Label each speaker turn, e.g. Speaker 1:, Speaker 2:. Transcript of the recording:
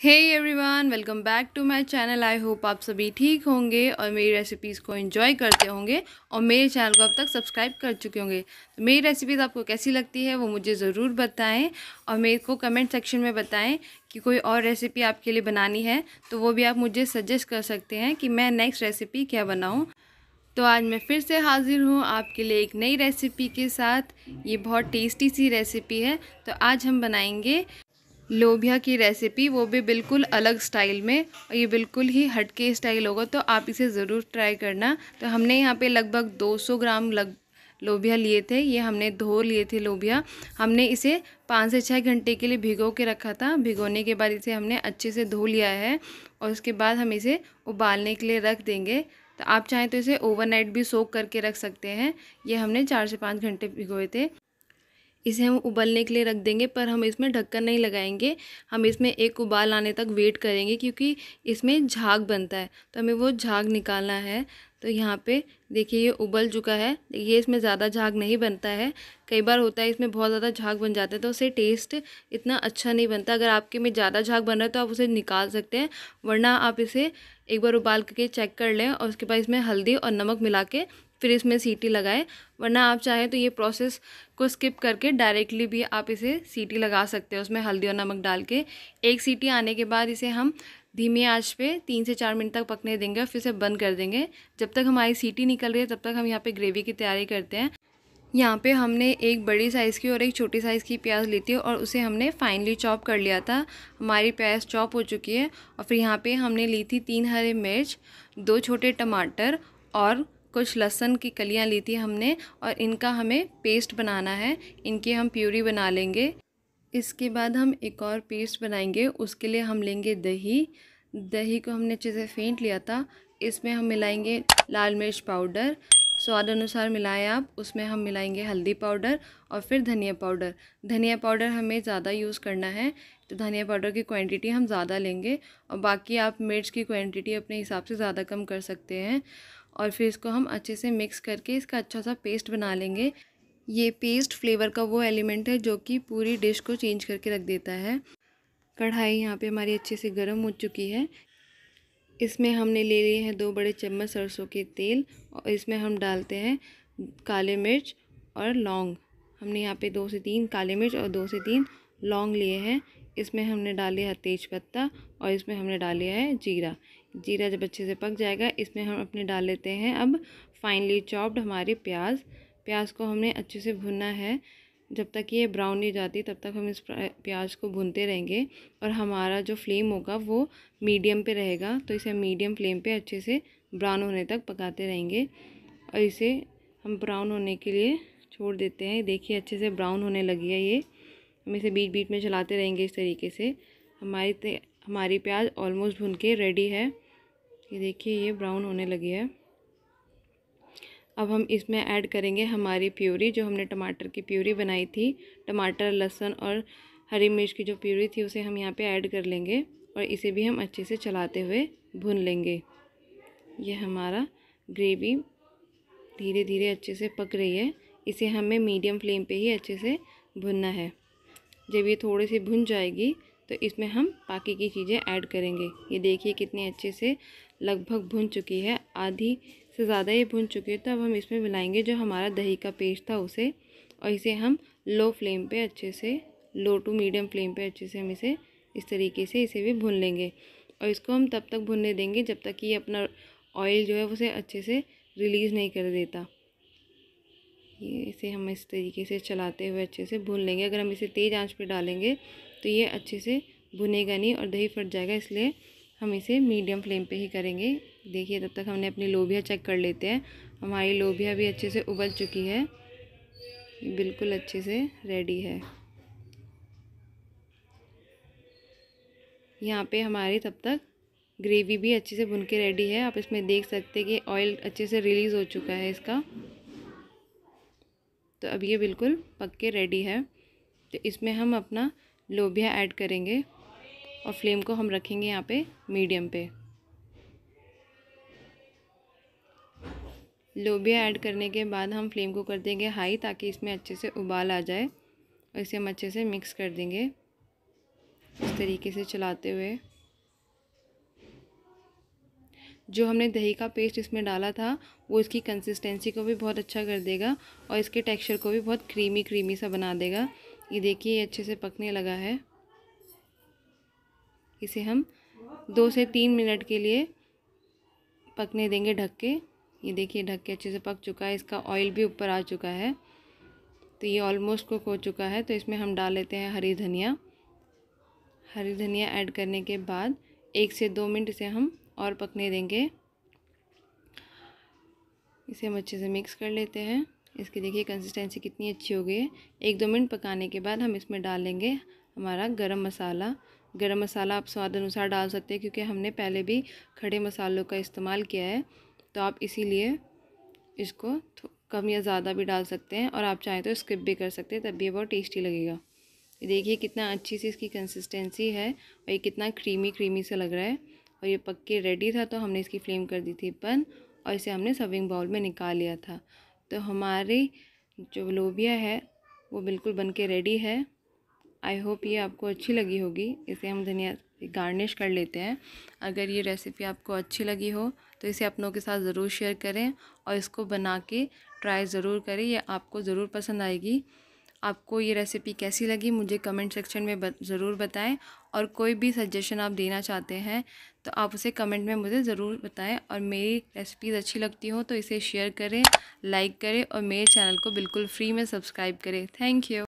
Speaker 1: Hey everyone welcome back to my channel I hope आप सभी ठीक होंगे और मेरी रेसिपीज़ को एंजॉय करते होंगे और मेरे चैनल को अब तक सब्सक्राइब कर चुके होंगे। तो मेरी रेसिपीज़ आपको कैसी लगती है वो मुझे ज़रूर बताएँ और मेरे को कमेंट सेक्शन में बताएँ कि कोई और रेसिपी आपके लिए बनानी है तो वो भी आप मुझे सजेस्ट कर सकते हैं कि मैं नेक्स्ट रेसिपी क्या बनाऊँ। तो आज मैं फिर से हाज़िर हूँ आपके लिए एक नई रेसिपी के साथ। ये बहुत टेस्टी सी रेसिपी है। तो आज हम बनाएँगे लोबिया की रेसिपी वो भी बिल्कुल अलग स्टाइल में और ये बिल्कुल ही हटके स्टाइल होगा तो आप इसे ज़रूर ट्राई करना। तो हमने यहाँ पे लगभग 200 ग्राम लग लोबिया लिए थे, ये हमने धो लिए थे लोबिया हमने इसे पाँच से छः घंटे के लिए भिगो के रखा था। भिगोने के बाद इसे हमने अच्छे से धो लिया है, और उसके बाद हम इसे उबालने के लिए रख देंगे। तो आप चाहें तो इसे ओवरनाइट भी सोक करके रख सकते हैं। ये हमने चार से पाँच घंटे भिगोए थे। इसे हम उबलने के लिए रख देंगे, पर हम इसमें ढक्कन नहीं लगाएँगे। हम इसमें एक उबाल आने तक वेट करेंगे, क्योंकि इसमें झाग बनता है। तो हमें वो झाग निकालना है। तो यहाँ पे देखिए, ये उबल चुका है। ये इसमें ज़्यादा झाग नहीं बनता है। कई बार होता है, इसमें बहुत ज़्यादा झाग बन जाता है तो उसे टेस्ट इतना अच्छा नहीं बनता। अगर आपके में ज़्यादा झाग बन रहा है तो आप उसे निकाल सकते हैं, वरना आप इसे एक बार उबाल करके चेक कर लें और उसके बाद इसमें हल्दी और नमक मिला के फिर इसमें सीटी लगाए, वरना आप चाहें तो ये प्रोसेस को स्किप करके डायरेक्टली भी आप इसे सीटी लगा सकते हैं। उसमें हल्दी और नमक डाल के एक सीटी आने के बाद इसे हम धीमी आँच पे तीन से चार मिनट तक पकने देंगे और फिर इसे बंद कर देंगे। जब तक हमारी सीटी निकल रही है, तब तक हम यहाँ पे ग्रेवी की तैयारी करते हैं। यहाँ पे हमने एक बड़ी साइज़ की और एक छोटी साइज़ की प्याज ली थी और उसे हमने फाइनली चॉप कर लिया था। हमारी प्याज चॉप हो चुकी है और फिर यहाँ पे हमने ली थी तीन हरे मिर्च, दो छोटे टमाटर और कुछ लहसन की कलियाँ ली थी हमने और इनका हमें पेस्ट बनाना है। इनकी हम प्यूरी बना लेंगे। इसके बाद हम एक और पेस्ट बनाएँगे। उसके लिए हम लेंगे दही। दही को हमने अच्छे से फेंट लिया था। इसमें हम मिलाएँगे लाल मिर्च पाउडर। स्वाद अनुसार मिलाएँ आप। उसमें हम मिलाएँगे हल्दी पाउडर और फिर धनिया पाउडर। धनिया पाउडर हमें ज़्यादा यूज़ करना है तो धनिया पाउडर की क्वांटिटी हम ज़्यादा लेंगे और बाकी आप मिर्च की क्वांटिटी अपने हिसाब से ज़्यादा कम कर सकते हैं। और फिर इसको हम अच्छे से मिक्स करके इसका अच्छा सा पेस्ट बना लेंगे। ये पेस्ट फ्लेवर का वो एलिमेंट है जो कि पूरी डिश को चेंज करके रख देता है। कढ़ाई यहाँ पे हमारी अच्छे से गर्म हो चुकी है। इसमें हमने ले लिए हैं दो बड़े चम्मच सरसों के तेल और इसमें हम डालते हैं काले मिर्च और लौंग। हमने यहाँ पे दो से तीन काले मिर्च और दो से तीन लौंग लिए हैं। इसमें हमने डाले है तेज पत्ता और इसमें हमने डाले है जीरा। जीरा जब अच्छे से पक जाएगा, इसमें हम अपने डाल लेते हैं। अब फाइनली चॉप्ड हमारी प्याज। प्याज को हमने अच्छे से भुनना है। जब तक ये ब्राउन नहीं जाती, तब तक हम इस प्याज को भूनते रहेंगे और हमारा जो फ्लेम होगा, वो मीडियम पे रहेगा। तो इसे मीडियम फ्लेम पे अच्छे से ब्राउन होने तक पकाते रहेंगे। और इसे हम ब्राउन होने के लिए छोड़ देते हैं। देखिए, अच्छे से ब्राउन होने लगी है ये। हम इसे बीच बीच में चलाते रहेंगे इस तरीके से। हमारी हमारी प्याज ऑलमोस्ट भुन के रेडी है। ये देखिए, ये ब्राउन होने लगी है। अब हम इसमें ऐड करेंगे हमारी प्यूरी, जो हमने टमाटर की प्यूरी बनाई थी। टमाटर, लहसुन और हरी मिर्च की जो प्यूरी थी, उसे हम यहाँ पे ऐड कर लेंगे और इसे भी हम अच्छे से चलाते हुए भुन लेंगे। ये हमारा ग्रेवी धीरे धीरे अच्छे से पक रही है। इसे हमें मीडियम फ्लेम पे ही अच्छे से भुनना है। जब ये थोड़ी सी भुन जाएगी तो इसमें हम बाकी की चीज़ें ऐड करेंगे। ये देखिए कितनी अच्छे से लगभग भुन चुकी है। आधी से ज़्यादा ये भुन चुकी है। तो अब हम इसमें मिलाएँगे जो हमारा दही का पेस्ट था उसे और इसे हम लो फ्लेम पे अच्छे से, लो टू मीडियम फ्लेम पे अच्छे से हम इसे इस तरीके से इसे भी भून लेंगे। और इसको हम तब तक भुनने देंगे जब तक कि ये अपना ऑयल जो है उसे अच्छे से रिलीज़ नहीं कर देता। ये इसे हम इस तरीके से चलाते हुए अच्छे से भून लेंगे। अगर हम इसे तेज़ आँच पर डालेंगे तो ये अच्छे से भुनेगा नहीं और दही फट जाएगा, इसलिए हम इसे मीडियम फ्लेम पे ही करेंगे। देखिए, तब तक हमने अपनी लोभिया चेक कर लेते हैं। हमारी लोभिया भी अच्छे से उबल चुकी है। बिल्कुल अच्छे से रेडी है। यहाँ पे हमारी तब तक ग्रेवी भी अच्छे से भुन के रेडी है। आप इसमें देख सकते हैं कि ऑयल अच्छे से रिलीज़ हो चुका है इसका। तो अब ये बिल्कुल पक के रेडी है। तो इसमें हम अपना लोबिया ऐड करेंगे और फ्लेम को हम रखेंगे यहाँ पे मीडियम पे। लोबिया ऐड करने के बाद हम फ्लेम को कर देंगे हाई ताकि इसमें अच्छे से उबाल आ जाए और इसे हम अच्छे से मिक्स कर देंगे। इस तरीके से चलाते हुए। जो हमने दही का पेस्ट इसमें डाला था, वो इसकी कंसिस्टेंसी को भी बहुत अच्छा कर देगा और इसके टेक्सचर को भी बहुत क्रीमी क्रीमी सा बना देगा। ये देखिए, ये अच्छे से पकने लगा है। इसे हम दो से तीन मिनट के लिए पकने देंगे ढक के ये देखिए ढक के अच्छे से पक चुका है। इसका ऑयल भी ऊपर आ चुका है। तो ये ऑलमोस्ट कुक हो चुका है। तो इसमें हम डाल लेते हैं हरी धनिया। हरी धनिया ऐड करने के बाद एक से दो मिनट इसे हम और पकने देंगे। इसे हम अच्छे से मिक्स कर लेते हैं। इसकी देखिए कंसिस्टेंसी कितनी अच्छी हो गई है। एक दो मिनट पकाने के बाद हम इसमें डाल लेंगे हमारा गरम मसाला। गरम मसाला आप स्वाद अनुसार डाल सकते हैं क्योंकि हमने पहले भी खड़े मसालों का इस्तेमाल किया है। तो आप इसीलिए इसको कम या ज़्यादा भी डाल सकते हैं और आप चाहें तो स्किप भी कर सकते हैं, तब भी ये बहुत टेस्टी लगेगा। देखिए कितना अच्छी सी इसकी कंसिस्टेंसी है और ये कितना क्रीमी क्रीमी सा लग रहा है। और ये पक के रेडी था तो हमने इसकी फ्लेम कर दी थी बंद और इसे हमने सर्विंग बाउल में निकाल लिया था। तो हमारी जो लोबिया है, वो बिल्कुल बन के रेडी है। आई होप ये आपको अच्छी लगी होगी। इसे हम धनिया गार्निश कर लेते हैं। अगर ये रेसिपी आपको अच्छी लगी हो तो इसे अपनों के साथ ज़रूर शेयर करें और इसको बना के ट्राई ज़रूर करें। ये आपको ज़रूर पसंद आएगी। आपको ये रेसिपी कैसी लगी, मुझे कमेंट सेक्शन में ज़रूर बताएँ और कोई भी सजेशन आप देना चाहते हैं तो आप उसे कमेंट में मुझे ज़रूर बताएँ और मेरी रेसिपीज़ अच्छी लगती हो तो इसे शेयर करें लाइक करें और मेरे चैनल को बिल्कुल फ्री में सब्सक्राइब करें। Thank you